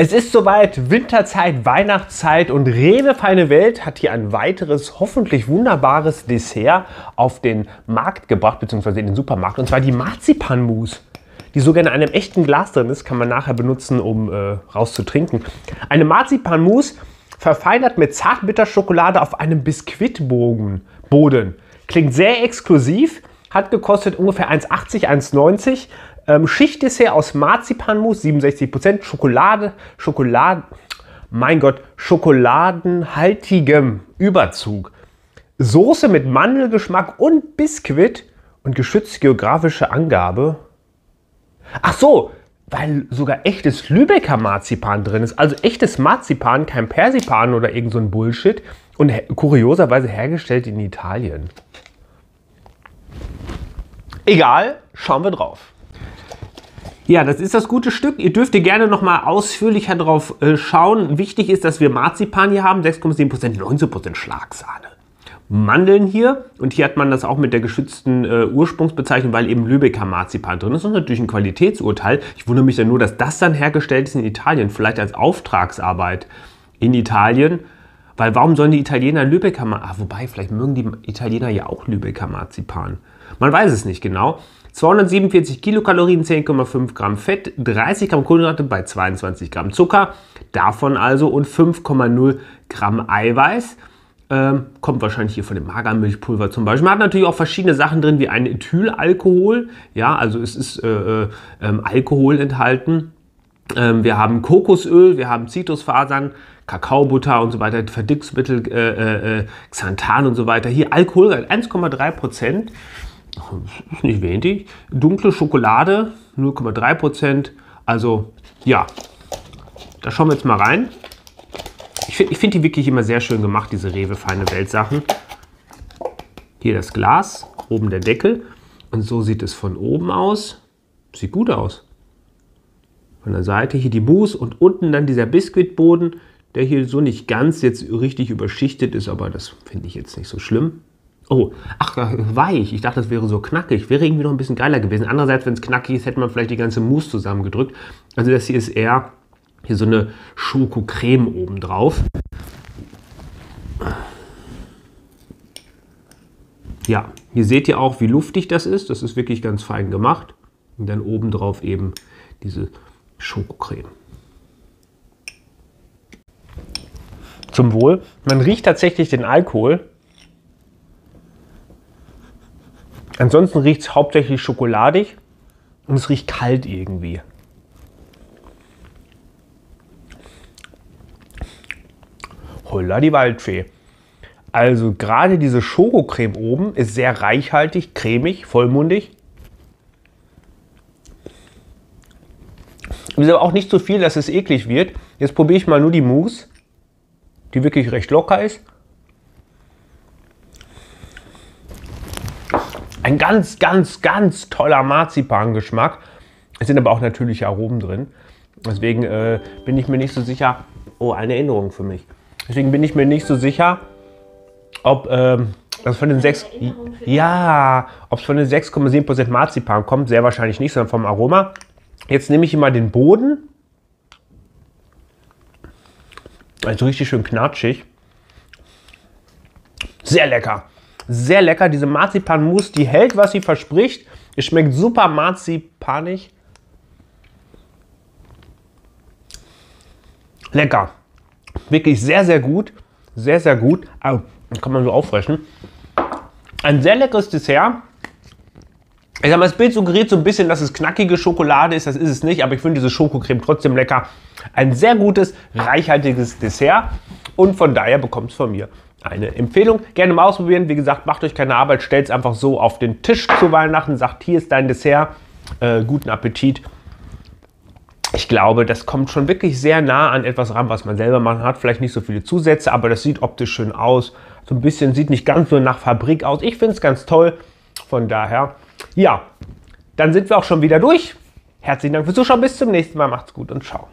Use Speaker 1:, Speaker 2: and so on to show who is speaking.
Speaker 1: Es ist soweit Winterzeit, Weihnachtszeit und Rewe Feine Welt hat hier ein weiteres, hoffentlich wunderbares Dessert auf den Markt gebracht, beziehungsweise in den Supermarkt, und zwar die Marzipanmus. Die sogar in einem echten Glas drin ist, kann man nachher benutzen, um äh, rauszutrinken. Eine Marzipanmus verfeinert mit Zartbitterschokolade auf einem Biskuitboden. Klingt sehr exklusiv, hat gekostet ungefähr 1,80, 1,90. Ähm, Schichtdessert aus Marzipanmus, 67%, Schokolade, Schokolade, mein Gott, schokoladenhaltigem Überzug. Soße mit Mandelgeschmack und Biskuit und geschützt geografische Angabe. Ach so, weil sogar echtes Lübecker Marzipan drin ist. Also echtes Marzipan, kein Persipan oder irgend so ein Bullshit. Und kurioserweise hergestellt in Italien. Egal, schauen wir drauf. Ja, das ist das gute Stück. Ihr dürft ihr gerne noch mal ausführlicher drauf äh, schauen. Wichtig ist, dass wir Marzipan hier haben, 6,7%, 19% Schlagsahne. Mandeln hier und hier hat man das auch mit der geschützten äh, Ursprungsbezeichnung, weil eben Lübecker Marzipan drin ist. Das ist natürlich ein Qualitätsurteil. Ich wundere mich dann nur, dass das dann hergestellt ist in Italien, vielleicht als Auftragsarbeit in Italien. Weil warum sollen die Italiener Lübecker Marzipan, ah, wobei, vielleicht mögen die Italiener ja auch Lübecker Marzipan. Man weiß es nicht genau. 247 Kilokalorien, 10,5 Gramm Fett, 30 Gramm Kohlenhydrate bei 22 Gramm Zucker, davon also und 5,0 Gramm Eiweiß. Ähm, kommt wahrscheinlich hier von dem Magermilchpulver zum Beispiel. Man hat natürlich auch verschiedene Sachen drin, wie ein Ethylalkohol. Ja, also es ist äh, äh, ähm, Alkohol enthalten. Ähm, wir haben Kokosöl, wir haben Zitrusfasern, Kakaobutter und so weiter, Verdickungsmittel, äh, äh, äh Xanthan und so weiter. Hier Alkohol 1,3 Prozent ist nicht wenig. Dunkle Schokolade 0,3%. Also ja, da schauen wir jetzt mal rein. Ich finde find die wirklich immer sehr schön gemacht, diese Rewe Feine Welt Sachen. Hier das Glas, oben der Deckel. Und so sieht es von oben aus. Sieht gut aus. Von der Seite hier die Mousse und unten dann dieser Biskuitboden, der hier so nicht ganz jetzt richtig überschichtet ist, aber das finde ich jetzt nicht so schlimm. Oh, ach, weich. Ich dachte, das wäre so knackig. Wäre irgendwie noch ein bisschen geiler gewesen. Andererseits, wenn es knackig ist, hätte man vielleicht die ganze Mousse zusammengedrückt. Also das hier ist eher hier so eine Schokocreme oben drauf. Ja, hier seht ihr auch, wie luftig das ist. Das ist wirklich ganz fein gemacht. Und dann oben drauf eben diese Schokocreme. Zum Wohl. Man riecht tatsächlich den Alkohol. Ansonsten riecht es hauptsächlich schokoladig und es riecht kalt irgendwie. Holla die Waldfee. Also gerade diese Schokocreme oben ist sehr reichhaltig, cremig, vollmundig. Ist aber auch nicht so viel, dass es eklig wird. Jetzt probiere ich mal nur die Mousse, die wirklich recht locker ist. Ein ganz, ganz, ganz toller Marzipan-Geschmack. Es sind aber auch natürliche Aromen drin. Deswegen äh, bin ich mir nicht so sicher. Oh, eine Erinnerung für mich. Deswegen bin ich mir nicht so sicher, ob ähm, das von den 6. Ja, ob es von den 6,7% Marzipan kommt. Sehr wahrscheinlich nicht, sondern vom Aroma. Jetzt nehme ich mal den Boden. Also richtig schön knatschig. Sehr lecker. Sehr lecker. Diese Marzipanmousse, die hält, was sie verspricht. Es schmeckt super marzipanig. Lecker. Wirklich sehr, sehr gut. Sehr, sehr gut. Oh, kann man so auffressen. Ein sehr leckeres Dessert. Ich sag mal, das Bild suggeriert so ein bisschen, dass es knackige Schokolade ist. Das ist es nicht, aber ich finde diese Schokocreme trotzdem lecker. Ein sehr gutes, reichhaltiges Dessert. Und von daher bekommt es von mir eine Empfehlung. Gerne mal ausprobieren. Wie gesagt, macht euch keine Arbeit, stellt es einfach so auf den Tisch zu Weihnachten, sagt, hier ist dein Dessert. Äh, guten Appetit. Ich glaube, das kommt schon wirklich sehr nah an etwas ran, was man selber machen hat. Vielleicht nicht so viele Zusätze, aber das sieht optisch schön aus. So ein bisschen sieht nicht ganz so nach Fabrik aus. Ich finde es ganz toll. Von daher, ja, dann sind wir auch schon wieder durch. Herzlichen Dank fürs Zuschauen. Bis zum nächsten Mal. Macht's gut und ciao.